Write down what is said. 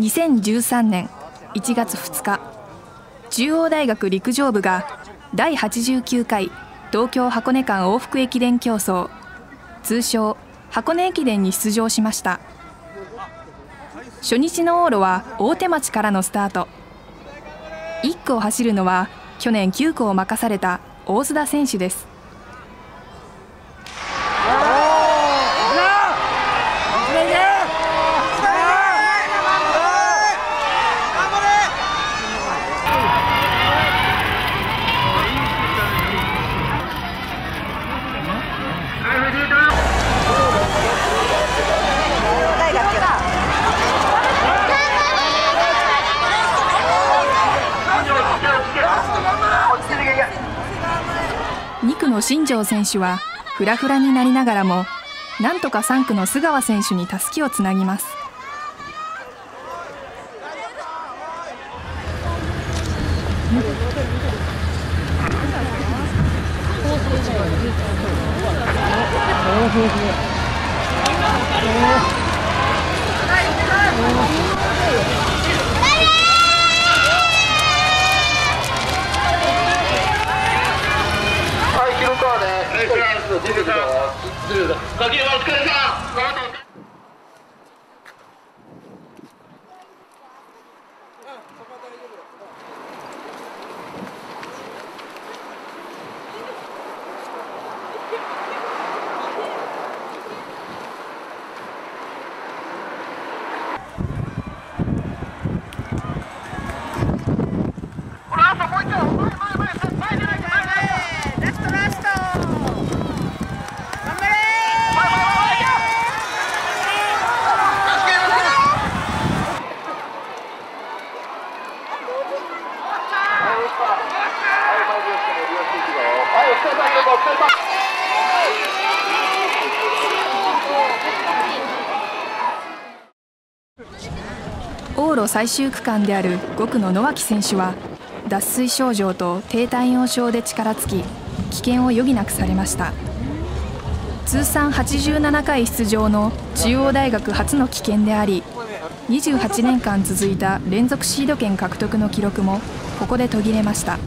2013年1月2日中央大学陸上部が第89回東京箱根間往復駅伝競争通称箱根駅伝に出場しました。初日の往路は大手町からのスタート。1区を走るのは去年9区を任された大須田選手です。2区の新庄選手はフラフラになりながらもなんとか3区の須川選手にたすきをつなぎます。这个角啊这个。角老弟往上往左往路最終区間である5区の野脇選手は脱水症状と低体温症で力尽き危険を余儀なくされました通算87回出場の中央大学初の危険であり28年間続いた連続シード権獲得の記録もここで途切れました。